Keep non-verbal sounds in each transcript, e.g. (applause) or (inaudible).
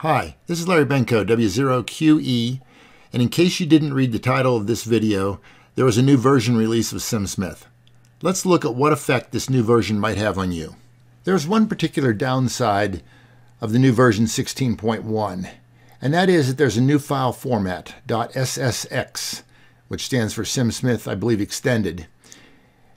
Hi, this is Larry Benko, W0QE, and in case you didn't read the title of this video, there was a new version release of SimSmith. Let's look at what effect this new version might have on you. There's one particular downside of the new version 16.1, and that is that there's a new file format, .ssx, which stands for SimSmith, I believe, Extended.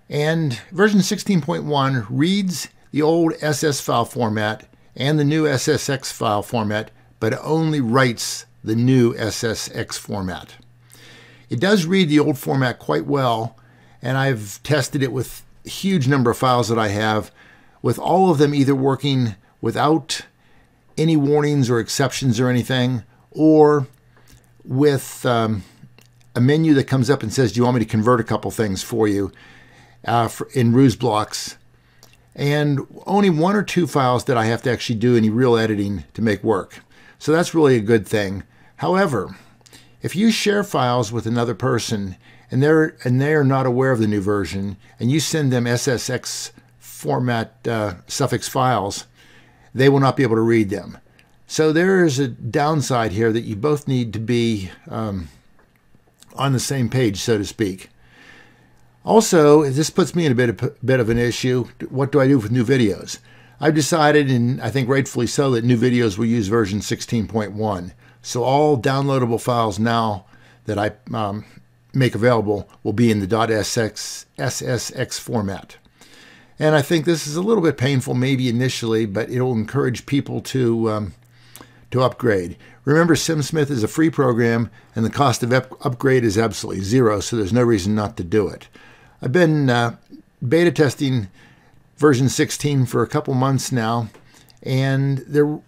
And version 16.1 reads the old SS file format and the new SSX file format, but it only writes the new SSX format. It does read the old format quite well, and I've tested it with a huge number of files that I have, with all of them either working without any warnings or exceptions or anything, or with um, a menu that comes up and says, Do you want me to convert a couple things for you uh, for, in ruse blocks? And only one or two files that I have to actually do any real editing to make work. So that's really a good thing. However, if you share files with another person and they're and they are not aware of the new version, and you send them SSX format uh, suffix files, they will not be able to read them. So there is a downside here that you both need to be um, on the same page, so to speak. Also, this puts me in a bit of, bit of an issue. What do I do with new videos? I've decided, and I think rightfully so, that new videos will use version 16.1. So all downloadable files now that I um, make available will be in the .sx, SSX format. And I think this is a little bit painful maybe initially, but it will encourage people to, um, to upgrade. Remember, SimSmith is a free program, and the cost of up upgrade is absolutely zero, so there's no reason not to do it. I've been uh, beta testing version 16 for a couple months now, and there,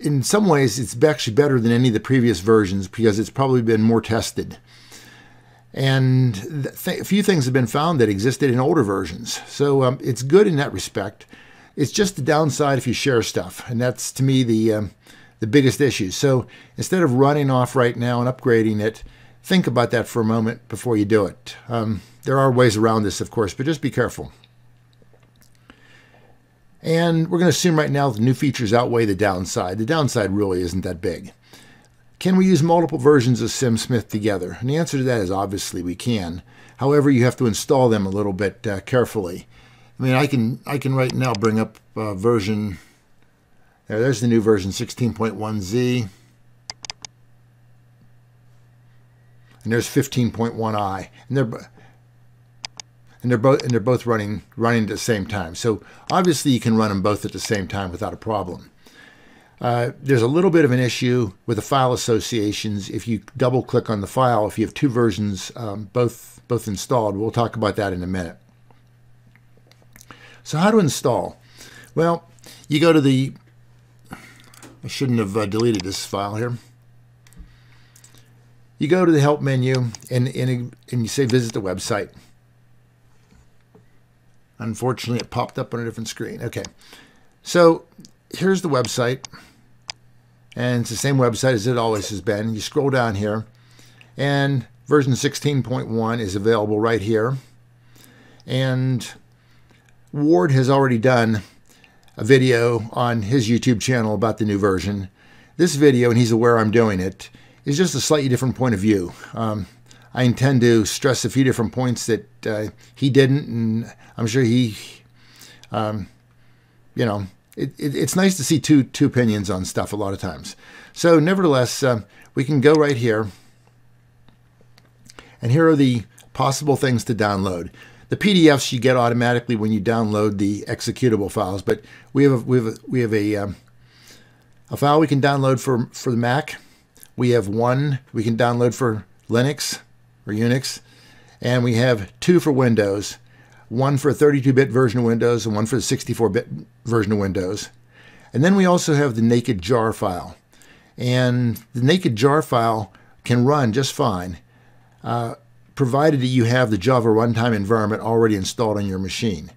in some ways, it's actually better than any of the previous versions because it's probably been more tested. And th a few things have been found that existed in older versions, so um, it's good in that respect. It's just the downside if you share stuff, and that's to me the um, the biggest issue. So instead of running off right now and upgrading it, think about that for a moment before you do it. Um, there are ways around this, of course, but just be careful. And we're going to assume right now the new features outweigh the downside. The downside really isn't that big. Can we use multiple versions of SimSmith together? And the answer to that is obviously we can. However, you have to install them a little bit uh, carefully. I mean, I can I can right now bring up uh, version. There, there's the new version 16.1z. And there's 15.1i. And they're and they're both and they're both running running at the same time. So obviously you can run them both at the same time without a problem. Uh, there's a little bit of an issue with the file associations. If you double click on the file, if you have two versions um, both both installed, we'll talk about that in a minute. So how to install? Well, you go to the. I shouldn't have uh, deleted this file here. You go to the help menu and, and, and you say visit the website. Unfortunately, it popped up on a different screen. Okay, so here's the website. And it's the same website as it always has been. You scroll down here, and version 16.1 is available right here. And Ward has already done a video on his YouTube channel about the new version. This video, and he's aware I'm doing it, is just a slightly different point of view. Um, I intend to stress a few different points that uh, he didn't, and I'm sure he, um, you know, it, it, it's nice to see two two opinions on stuff a lot of times. So, nevertheless, uh, we can go right here, and here are the possible things to download. The PDFs you get automatically when you download the executable files, but we have a, we have a, we have a um, a file we can download for for the Mac. We have one we can download for Linux or Unix, and we have two for Windows, one for a 32-bit version of Windows and one for the 64-bit version of Windows. And then we also have the naked jar file. And the naked jar file can run just fine, uh, provided that you have the Java runtime environment already installed on your machine.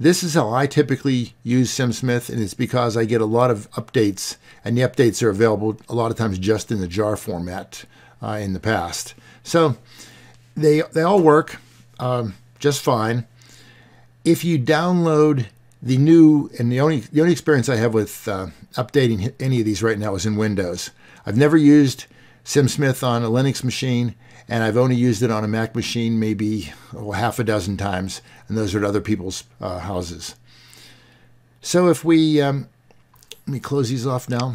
This is how I typically use SimSmith, and it's because I get a lot of updates, and the updates are available a lot of times just in the jar format uh, in the past. So they, they all work um, just fine. If you download the new and the only the only experience I have with uh, updating any of these right now is in Windows. I've never used SimSmith on a Linux machine, and I've only used it on a Mac machine maybe oh, half a dozen times, and those are at other people's uh, houses. So if we um, let me close these off now.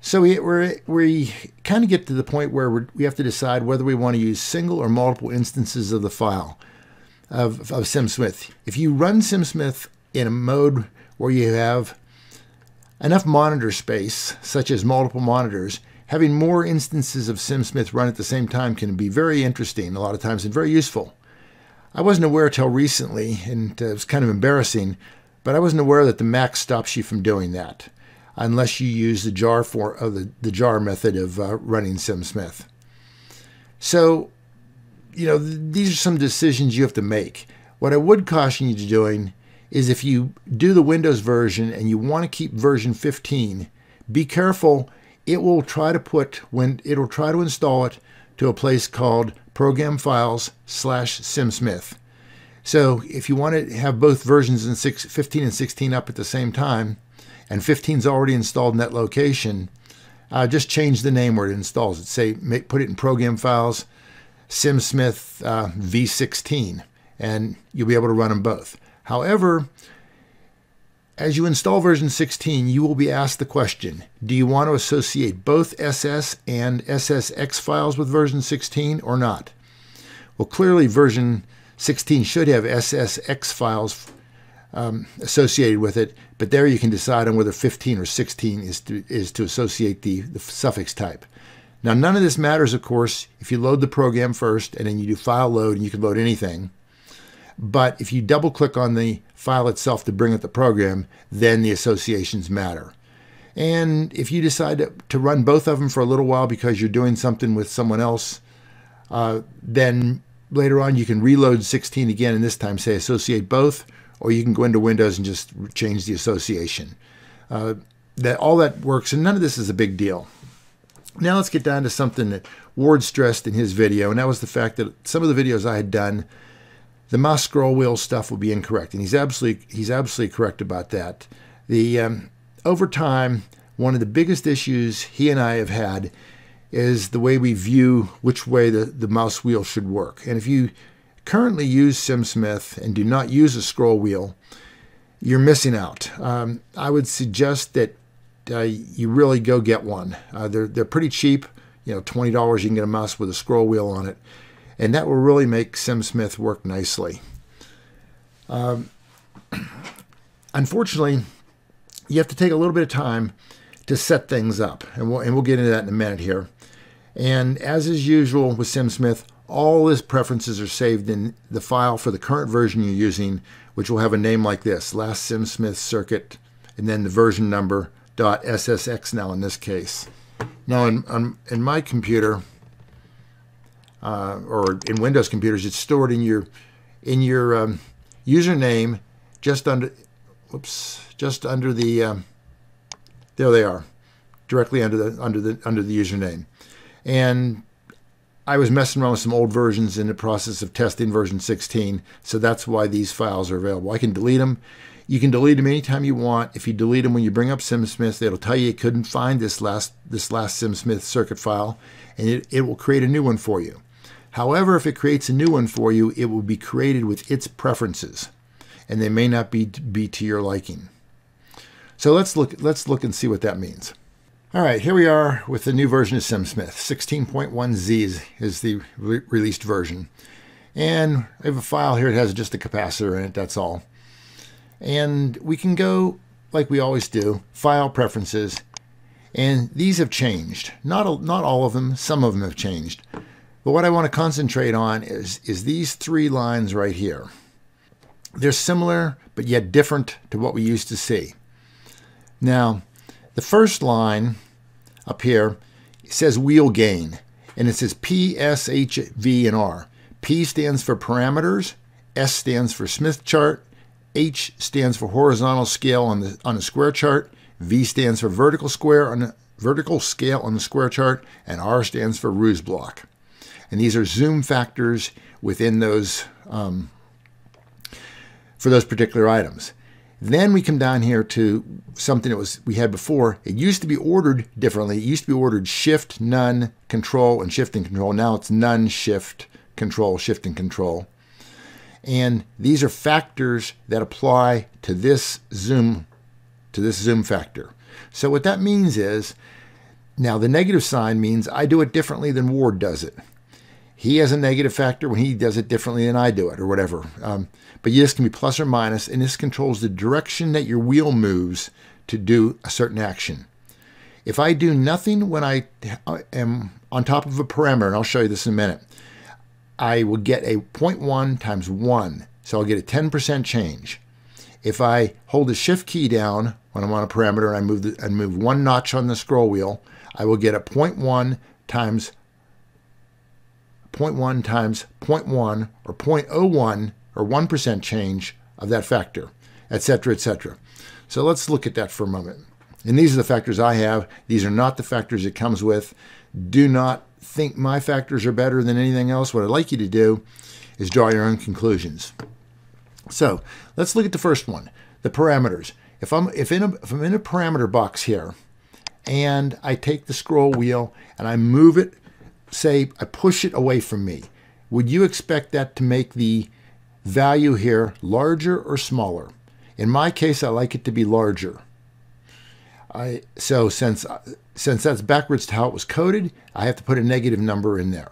So we we we kind of get to the point where we have to decide whether we want to use single or multiple instances of the file of, of SimSmith. If you run SimSmith in a mode where you have enough monitor space, such as multiple monitors, having more instances of SimSmith run at the same time can be very interesting a lot of times and very useful. I wasn't aware until recently, and it was kind of embarrassing, but I wasn't aware that the Mac stops you from doing that unless you use the jar for uh, the, the jar method of uh, running SimSmith. So, you know, th these are some decisions you have to make. What I would caution you to doing is if you do the Windows version and you want to keep version 15, be careful. It will try to put when it'll try to install it to a place called Program Files slash SimSmith. So if you want to have both versions in six, 15 and 16 up at the same time, and 15 is already installed in that location, uh, just change the name where it installs it. Say, make, put it in program files, SimSmith uh, v16, and you'll be able to run them both. However, as you install version 16, you will be asked the question, do you want to associate both SS and SSX files with version 16 or not? Well, clearly version 16 should have SSX files um, associated with it, but there you can decide on whether 15 or 16 is to, is to associate the, the suffix type. Now, none of this matters, of course, if you load the program first and then you do file load and you can load anything. But if you double click on the file itself to bring up the program, then the associations matter. And if you decide to, run both of them for a little while because you're doing something with someone else, uh, then later on you can reload 16 again and this time say associate both or you can go into Windows and just change the association. Uh, that all that works, and none of this is a big deal. Now let's get down to something that Ward stressed in his video, and that was the fact that some of the videos I had done, the mouse scroll wheel stuff will be incorrect, and he's absolutely he's absolutely correct about that. The um, over time, one of the biggest issues he and I have had is the way we view which way the, the mouse wheel should work. And if you currently use SimSmith and do not use a scroll wheel, you're missing out. Um, I would suggest that uh, you really go get one. Uh, they're they're pretty cheap. You know, twenty dollars you can get a mouse with a scroll wheel on it, and that will really make SimSmith work nicely. Um, (clears throat) unfortunately, you have to take a little bit of time to set things up, and we'll and we'll get into that in a minute here. And as is usual with SimSmith, all his preferences are saved in the file for the current version you're using, which will have a name like this, last SimSmith circuit, and then the version number, .ssx now in this case. Now in, in my computer, uh, or in Windows computers, it's stored in your in your um, username just under, whoops, just under the, um, there they are, directly under the under the under the username, and I was messing around with some old versions in the process of testing version 16, so that's why these files are available. I can delete them. You can delete them anytime you want. If you delete them when you bring up SimSmith, it'll tell you it couldn't find this last this last SimSmith circuit file, and it, it will create a new one for you. However, if it creates a new one for you, it will be created with its preferences, and they may not be be to your liking. So let's look let's look and see what that means. All right, here we are with the new version of SimSmith. 16.1z is the re released version. And I have a file here that has just a capacitor in it, that's all. And we can go, like we always do, File Preferences. And these have changed. Not, not all of them, some of them have changed. But what I want to concentrate on is, is these three lines right here. They're similar, but yet different to what we used to see. Now, the first line up here says wheel gain, and it says P, S, H, V, and R. P stands for parameters, S stands for Smith chart, H stands for horizontal scale on the on the square chart, V stands for vertical square on the vertical scale on the square chart, and R stands for ruse block. And these are zoom factors within those um, for those particular items. Then we come down here to something that was we had before. It used to be ordered differently. It used to be ordered shift, none, control, and shift and control. Now it's none, shift, control, shift and control. And these are factors that apply to this zoom to this zoom factor. So what that means is now the negative sign means I do it differently than Ward does it. He has a negative factor when he does it differently than I do it or whatever. Um, but this can be plus or minus, and this controls the direction that your wheel moves to do a certain action. If I do nothing when I am on top of a parameter, and I'll show you this in a minute, I will get a 0.1 times 1. So I'll get a 10% change. If I hold the shift key down when I'm on a parameter and I move, the, and move one notch on the scroll wheel, I will get a 0.1 times 0.1 times 0.1 or 0.01 or 1% change of that factor, etc., etc. So let's look at that for a moment. And these are the factors I have. These are not the factors it comes with. Do not think my factors are better than anything else. What I'd like you to do is draw your own conclusions. So let's look at the first one, the parameters. If I'm, if, in a, if I'm in a parameter box here and I take the scroll wheel and I move it, say I push it away from me, would you expect that to make the value here larger or smaller? In my case, I like it to be larger. I, so since, since that's backwards to how it was coded, I have to put a negative number in there.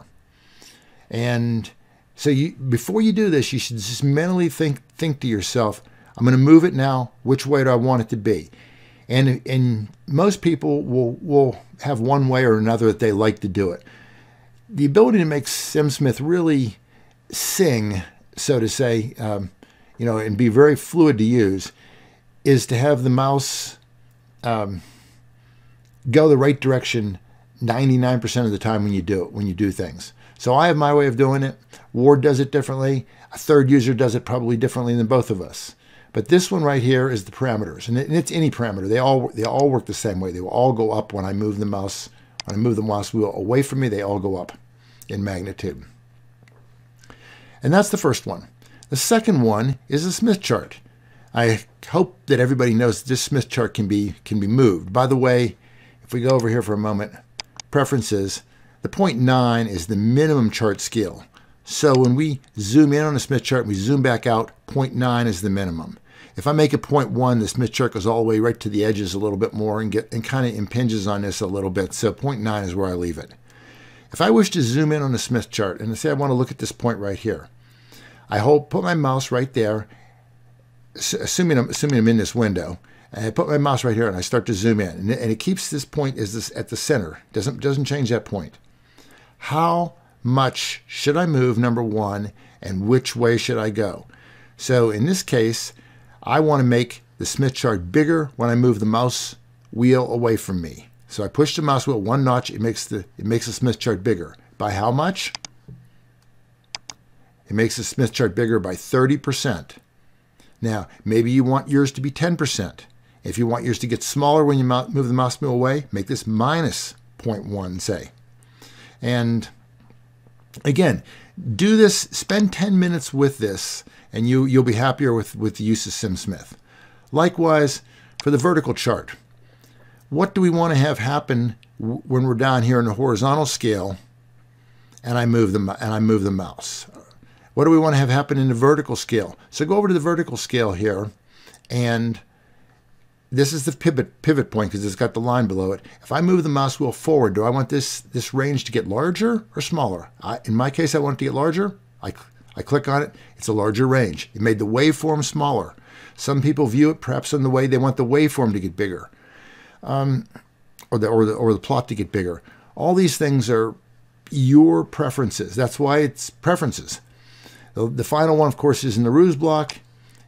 And so you, before you do this, you should just mentally think, think to yourself, I'm going to move it now. Which way do I want it to be? And, and most people will, will have one way or another that they like to do it. The ability to make SimSmith really sing so to say, um, you know, and be very fluid to use, is to have the mouse um, go the right direction 99% of the time when you do it, when you do things. So I have my way of doing it. Ward does it differently. A third user does it probably differently than both of us. But this one right here is the parameters, and it's any parameter. They all they all work the same way. They will all go up when I move the mouse. I move the mouse wheel away from me, they all go up in magnitude. And that's the first one. The second one is a Smith chart. I hope that everybody knows this Smith chart can be can be moved. By the way, if we go over here for a moment, preferences, the 0.9 is the minimum chart scale. So when we zoom in on a Smith chart and we zoom back out, 0.9 is the minimum. If I make a 0.1, the Smith chart goes all the way right to the edges a little bit more and get and kind of impinges on this a little bit. So 0.9 is where I leave it. If I wish to zoom in on the Smith chart and say I want to look at this point right here, I hold, put my mouse right there, assuming I'm, assuming I'm in this window, and I put my mouse right here and I start to zoom in. And it, and it keeps this point as this at the center, doesn't, doesn't change that point. How much should I move, number one, and which way should I go? So in this case, I want to make the Smith chart bigger when I move the mouse wheel away from me. So I push the mouse wheel one notch, it makes the it makes the Smith chart bigger. By how much? It makes the Smith chart bigger by 30%. Now, maybe you want yours to be 10%. If you want yours to get smaller when you move the mouse wheel away, make this minus 0.1, say. And again, do this, spend 10 minutes with this, and you, you'll be happier with, with the use of SimSmith. Likewise, for the vertical chart, what do we want to have happen when we're down here in the horizontal scale and I move the and I move the mouse? What do we want to have happen in the vertical scale? So go over to the vertical scale here and this is the pivot pivot point because it's got the line below it. If I move the mouse wheel forward, do I want this this range to get larger or smaller? I, in my case, I want it to get larger. I, I click on it. It's a larger range. It made the waveform smaller. Some people view it perhaps in the way they want the waveform to get bigger um, or, the, or, the, or the plot to get bigger. All these things are your preferences. That's why it's preferences. The, the final one, of course, is in the ruse block.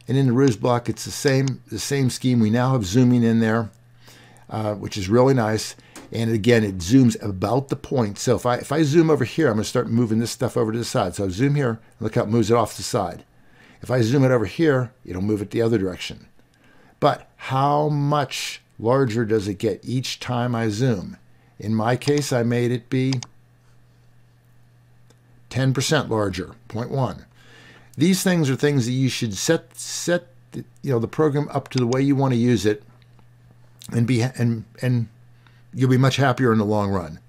And in the ruse block, it's the same, the same scheme. We now have zooming in there, uh, which is really nice. And again, it zooms about the point. So if I, if I zoom over here, I'm going to start moving this stuff over to the side. So I zoom here, look how it moves it off the side. If I zoom it over here, it'll move it the other direction. But how much larger does it get each time I zoom. In my case, I made it be 10% larger, 0.1. These things are things that you should set set you know the program up to the way you want to use it and be and and you'll be much happier in the long run.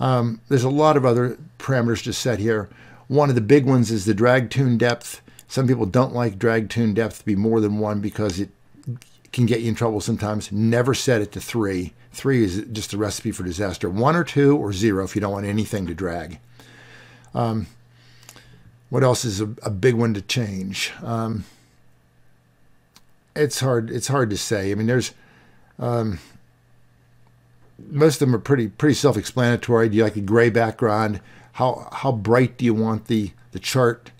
Um, there's a lot of other parameters to set here. One of the big ones is the drag tune depth. Some people don't like drag tune depth to be more than one because it can get you in trouble sometimes. Never set it to three. Three is just a recipe for disaster. One or two or zero if you don't want anything to drag. Um, what else is a, a, big one to change? Um, it's hard. It's hard to say. I mean, there's um, most of them are pretty pretty self-explanatory. Do you like a gray background? How how bright do you want the the chart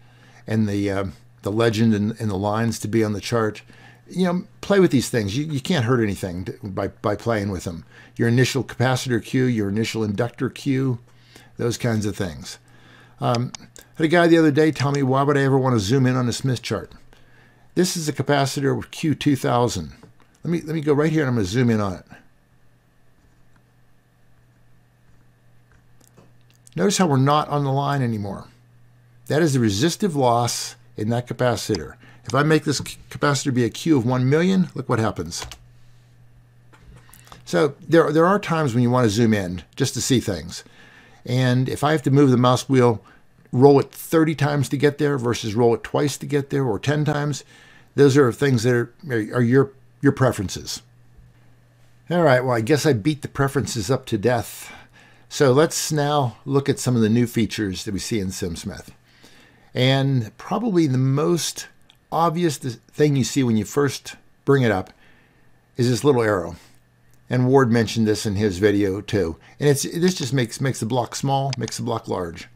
and the uh, the legend and, and the lines to be on the chart? You know, play with these things. You, you can't hurt anything by by playing with them. Your initial capacitor Q, your initial inductor Q, those kinds of things. Um, had a guy the other day tell me, why would I ever want to zoom in on a Smith chart? This is a capacitor with Q2000. Let me let me go right here and I'm going to zoom in on it. Notice how we're not on the line anymore. That is the resistive loss in that capacitor. If I make this capacitor be a Q of 1 million, look what happens. So there, there are times when you want to zoom in just to see things. And if I have to move the mouse wheel, roll it 30 times to get there versus roll it twice to get there or 10 times, those are things that are, are your, your preferences. All right, well, I guess I beat the preferences up to death. So let's now look at some of the new features that we see in SimSmith. And probably the most obvious thing you see when you first bring it up is this little arrow. And Ward mentioned this in his video too. And it's this just makes makes the block small, makes the block large.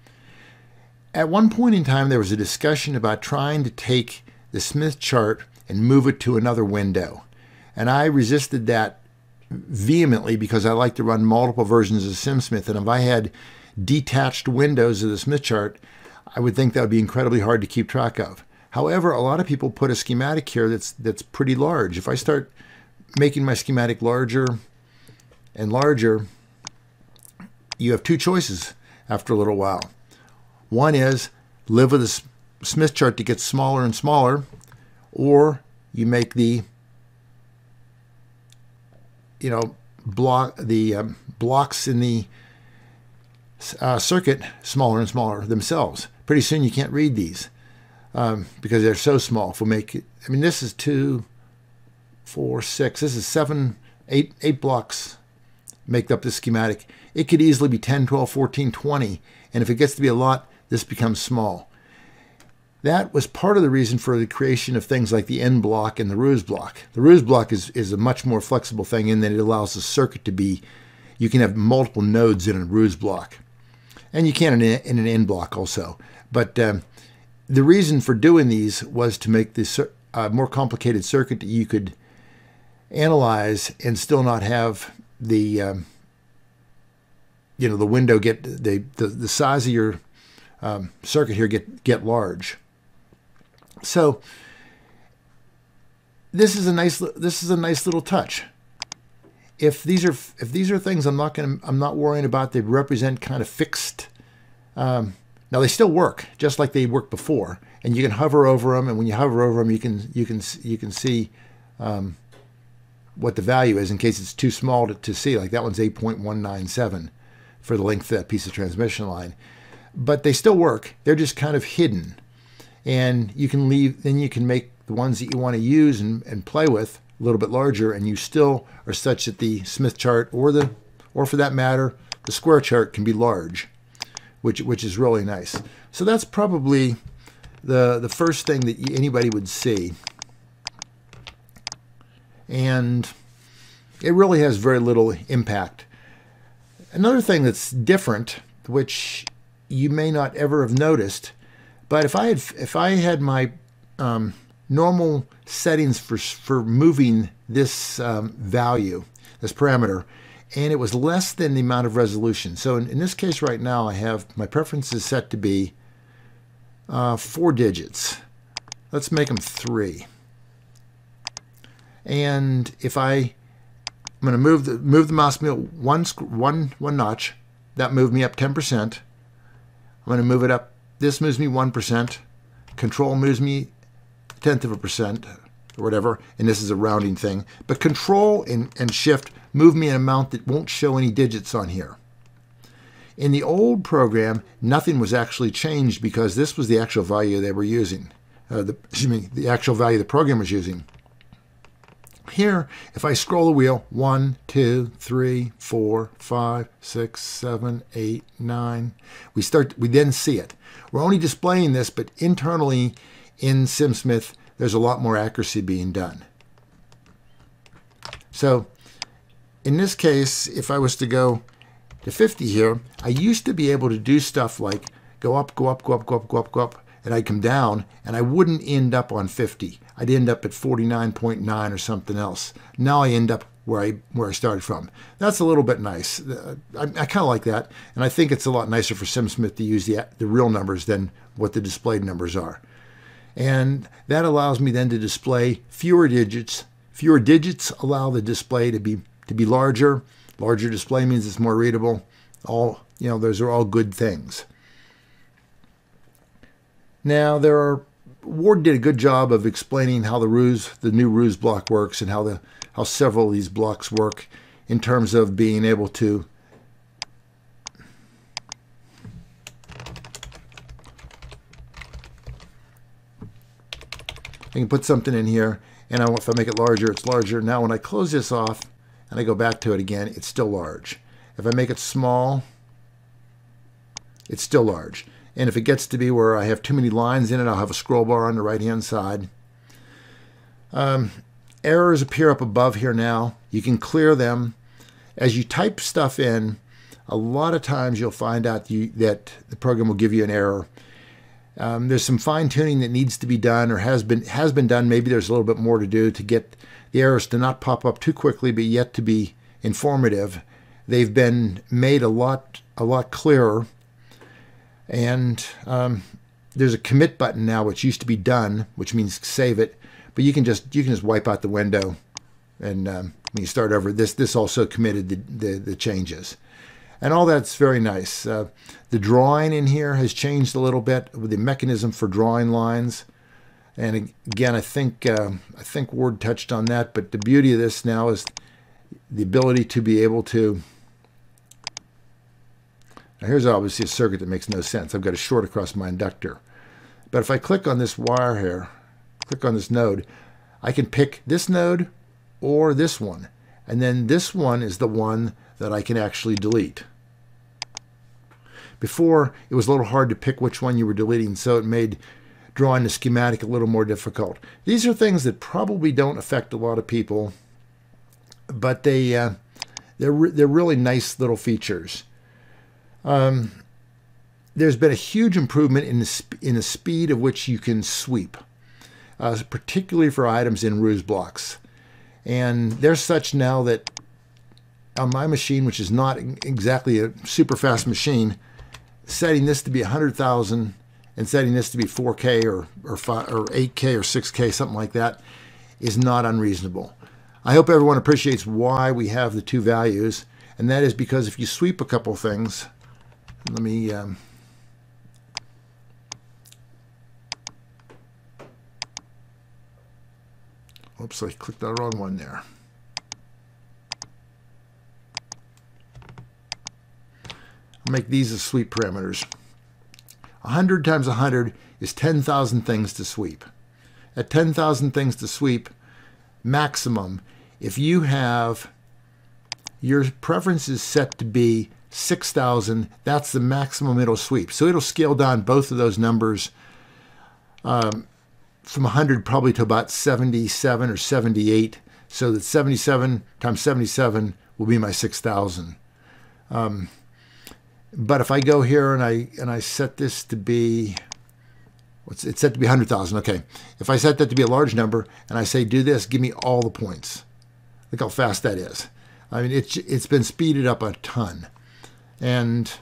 At one point in time, there was a discussion about trying to take the Smith chart and move it to another window. And I resisted that vehemently because I like to run multiple versions of SimSmith. And if I had detached windows of the Smith chart, I would think that would be incredibly hard to keep track of. However, a lot of people put a schematic here that's that's pretty large. If I start making my schematic larger and larger, you have two choices after a little while. One is live with a Smith chart that gets smaller and smaller, or you make the you know, block the um, blocks in the uh, circuit smaller and smaller themselves. Pretty soon you can't read these um, because they're so small. If we make it, I mean, this is two, four, six. This is seven, eight, eight blocks make up the schematic. It could easily be 10, 12, 14, 20. And if it gets to be a lot, this becomes small. That was part of the reason for the creation of things like the N block and the Ruse block. The Ruse block is, is a much more flexible thing in that it allows the circuit to be, you can have multiple nodes in a Ruse block. And you can in, an N block also. But um, the reason for doing these was to make this uh, more complicated circuit that you could analyze and still not have the um, you know the window get the the, the size of your um, circuit here get get large. So this is a nice this is a nice little touch. If these are if these are things I'm not going I'm not worrying about. They represent kind of fixed. Um, now they still work just like they worked before, and you can hover over them. And when you hover over them, you can you can you can see um, what the value is in case it's too small to, to see. Like that one's 8.197 for the length of that piece of transmission line. But they still work. They're just kind of hidden and you can leave then you can make the ones that you want to use and, and play with a little bit larger and you still are such that the Smith chart or the or for that matter the square chart can be large which which is really nice. So that's probably the the first thing that anybody would see. And it really has very little impact. Another thing that's different which you may not ever have noticed but if I had if I had my um, normal settings for for moving this um, value, this parameter, and it was less than the amount of resolution. So in, in this case right now, I have my preferences set to be uh, four digits. Let's make them three. And if I, I'm going to move the move the mouse wheel one one one notch, that moved me up 10%. I'm going to move it up. This moves me 1%. Control moves me tenth of a percent or whatever, and this is a rounding thing. But control and, and shift move me an amount that won't show any digits on here. In the old program, nothing was actually changed because this was the actual value they were using. Uh, the, excuse me, the actual value the program was using. Here, if I scroll the wheel, 1, 2, 3, 4, 5, 6, 7, 8, 9, we start, we then see it. We're only displaying this, but internally in SimSmith, there's a lot more accuracy being done. So in this case, if I was to go to 50 here, I used to be able to do stuff like go up, go up, go up, go up, go up, go up, and I'd come down, and I wouldn't end up on 50. I'd end up at 49.9 or something else. Now I end up where I where I started from. That's a little bit nice. Uh, I, I kind of like that, and I think it's a lot nicer for SimSmith to use the the real numbers than what the displayed numbers are. And that allows me then to display fewer digits. Fewer digits allow the display to be to be larger. Larger display means it's more readable. All you know, those are all good things. Now there are Ward did a good job of explaining how the ruse, the new ruse block works, and how the how several of these blocks work in terms of being able to I can put something in here, and I, if I make it larger, it's larger. Now when I close this off and I go back to it again, it's still large. If I make it small, it's still large. And if it gets to be where I have too many lines in it, I'll have a scroll bar on the right-hand side. Um, errors appear up above here now. You can clear them. As you type stuff in, a lot of times you'll find out you, that the program will give you an error. Um, there's some fine tuning that needs to be done or has been has been done. Maybe there's a little bit more to do to get the errors to not pop up too quickly, but yet to be informative. They've been made a lot a lot clearer and um, there's a commit button now, which used to be done, which means save it. But you can just you can just wipe out the window, and um, when you start over, this this also committed the the, the changes, and all that's very nice. Uh, the drawing in here has changed a little bit with the mechanism for drawing lines. And again, I think uh, I think Ward touched on that. But the beauty of this now is the ability to be able to now here's obviously a circuit that makes no sense. I've got a short across my inductor. But if I click on this wire here, click on this node, I can pick this node or this one. And then this one is the one that I can actually delete. Before, it was a little hard to pick which one you were deleting, so it made drawing the schematic a little more difficult. These are things that probably don't affect a lot of people, but they, uh, they're, re they're really nice little features. Um, there's been a huge improvement in the, in the speed of which you can sweep, uh, particularly for items in ruse blocks. And they're such now that on my machine, which is not exactly a super fast machine, setting this to be 100,000 and setting this to be 4K or, or, 5, or 8K or 6K, something like that, is not unreasonable. I hope everyone appreciates why we have the two values, and that is because if you sweep a couple things, let me um, oops I clicked the wrong one there. I'll make these as sweep parameters. 100 times 100 is 10,000 things to sweep. At 10,000 things to sweep maximum if you have your preference is set to be 6,000, that's the maximum it'll sweep. So it'll scale down both of those numbers. Um, from 100 probably to about 77 or 78. So that 77 times 77 will be my 6,000. Um, but if I go here and I and I set this to be, what's it's set to be 100,000. Okay, if I set that to be a large number and I say do this, give me all the points. Look how fast that is. I mean, it's it's been speeded up a ton. And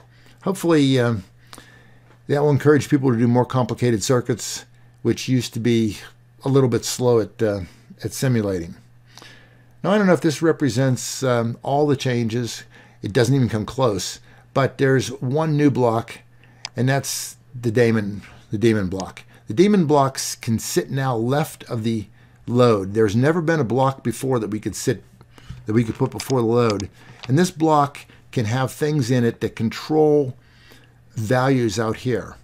hopefully um, that will encourage people to do more complicated circuits, which used to be a little bit slow at, uh, at simulating. Now, I don't know if this represents um, all the changes. It doesn't even come close. But there's one new block, and that's the daemon, the daemon block. The daemon blocks can sit now left of the load. There's never been a block before that we could sit, that we could put before the load. And this block can have things in it that control values out here.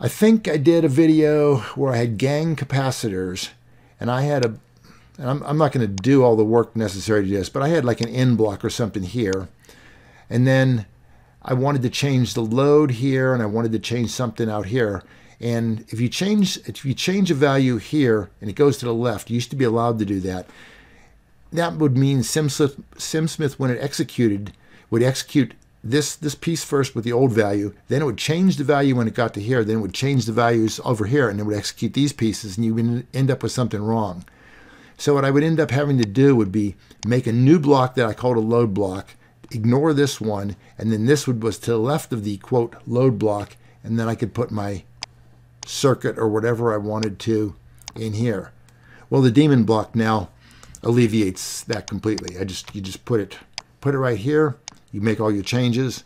I think I did a video where I had gang capacitors and I had a, and I'm, not going to do all the work necessary to this, but I had like an N block or something here. And then I wanted to change the load here and I wanted to change something out here. And if you change if you change a value here and it goes to the left, you used to be allowed to do that. That would mean SimSmith, SimSmith when it executed would execute this this piece first with the old value, then it would change the value when it got to here, then it would change the values over here, and it would execute these pieces, and you would end up with something wrong. So what I would end up having to do would be make a new block that I called a load block, ignore this one, and then this would was to the left of the quote load block, and then I could put my circuit or whatever I wanted to in here. Well, the daemon block now alleviates that completely. I just you just put it put it right here. You make all your changes,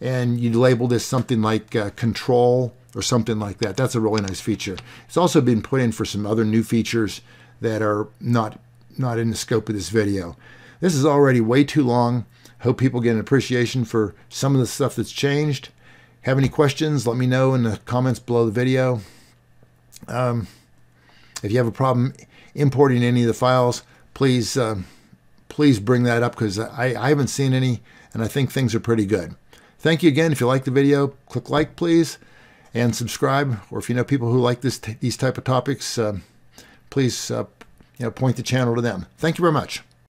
and you label this something like uh, control or something like that. That's a really nice feature. It's also been put in for some other new features that are not not in the scope of this video. This is already way too long. Hope people get an appreciation for some of the stuff that's changed. Have any questions? Let me know in the comments below the video. Um, if you have a problem importing any of the files, please uh, please bring that up because I, I haven't seen any and I think things are pretty good. Thank you again. If you like the video, click like, please, and subscribe. Or if you know people who like this these type of topics, uh, please uh, you know, point the channel to them. Thank you very much.